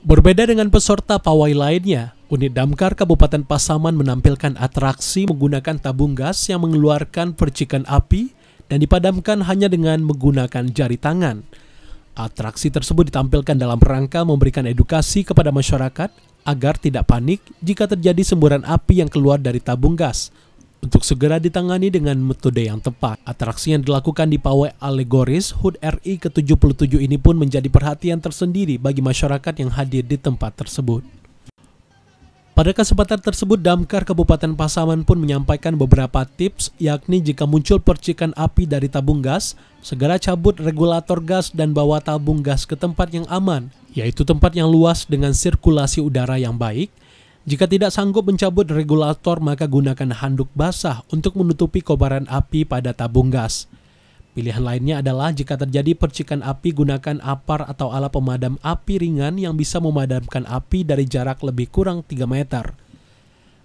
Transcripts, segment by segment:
Berbeda dengan peserta pawai lainnya, unit damkar Kabupaten Pasaman menampilkan atraksi menggunakan tabung gas yang mengeluarkan percikan api dan dipadamkan hanya dengan menggunakan jari tangan. Atraksi tersebut ditampilkan dalam rangka memberikan edukasi kepada masyarakat agar tidak panik jika terjadi semburan api yang keluar dari tabung gas untuk segera ditangani dengan metode yang tepat. Atraksi yang dilakukan di pawai alegoris HUT RI ke-77 ini pun menjadi perhatian tersendiri bagi masyarakat yang hadir di tempat tersebut. Pada kesempatan tersebut, Damkar Kabupaten Pasaman pun menyampaikan beberapa tips, yakni jika muncul percikan api dari tabung gas, segera cabut regulator gas dan bawa tabung gas ke tempat yang aman, yaitu tempat yang luas dengan sirkulasi udara yang baik, jika tidak sanggup mencabut regulator, maka gunakan handuk basah untuk menutupi kobaran api pada tabung gas. Pilihan lainnya adalah jika terjadi percikan api, gunakan apar atau alat pemadam api ringan yang bisa memadamkan api dari jarak lebih kurang 3 meter.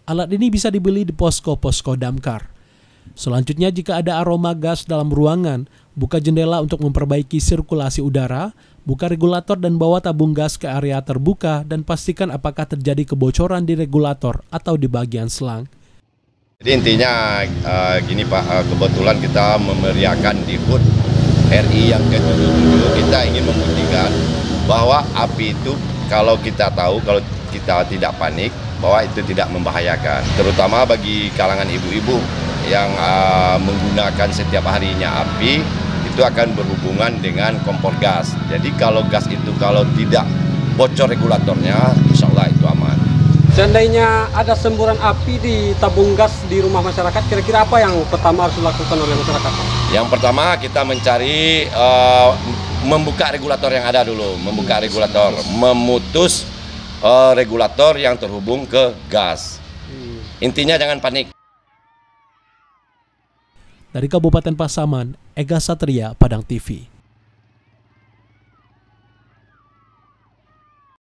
Alat ini bisa dibeli di posko-posko damkar. Selanjutnya, jika ada aroma gas dalam ruangan, buka jendela untuk memperbaiki sirkulasi udara, buka regulator dan bawa tabung gas ke area terbuka dan pastikan apakah terjadi kebocoran di regulator atau di bagian selang. Jadi intinya uh, gini Pak, uh, kebetulan kita memeriahkan di HUT RI yang ke-77 kita ingin membuktikan bahwa api itu kalau kita tahu, kalau kita tidak panik, bahwa itu tidak membahayakan. Terutama bagi kalangan ibu-ibu yang uh, menggunakan setiap harinya api, itu akan berhubungan dengan kompor gas. Jadi kalau gas itu kalau tidak bocor regulatornya, insya Allah itu aman. Seandainya ada semburan api di tabung gas di rumah masyarakat, kira-kira apa yang pertama harus dilakukan oleh masyarakat? Yang pertama kita mencari uh, membuka regulator yang ada dulu, membuka regulator, memutus uh, regulator yang terhubung ke gas. Hmm. Intinya jangan panik. Dari Kabupaten Pasaman, Ega Satria, Padang TV.